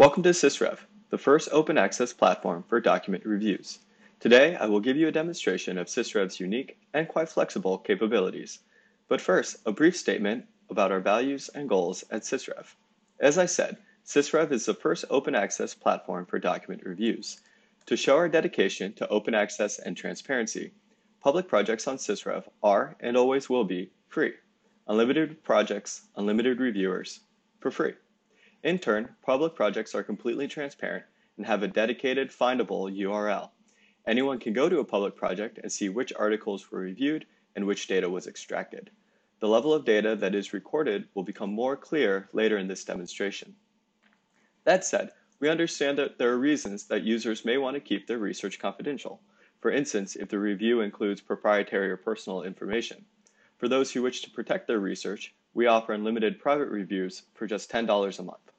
Welcome to Sysrev, the first open access platform for document reviews. Today, I will give you a demonstration of Sysrev's unique and quite flexible capabilities. But first, a brief statement about our values and goals at Sysrev. As I said, Sysrev is the first open access platform for document reviews. To show our dedication to open access and transparency, public projects on Sysrev are and always will be free. Unlimited projects, unlimited reviewers, for free. In turn, public projects are completely transparent and have a dedicated findable URL. Anyone can go to a public project and see which articles were reviewed and which data was extracted. The level of data that is recorded will become more clear later in this demonstration. That said, we understand that there are reasons that users may want to keep their research confidential. For instance, if the review includes proprietary or personal information. For those who wish to protect their research, we offer unlimited private reviews for just $10 a month.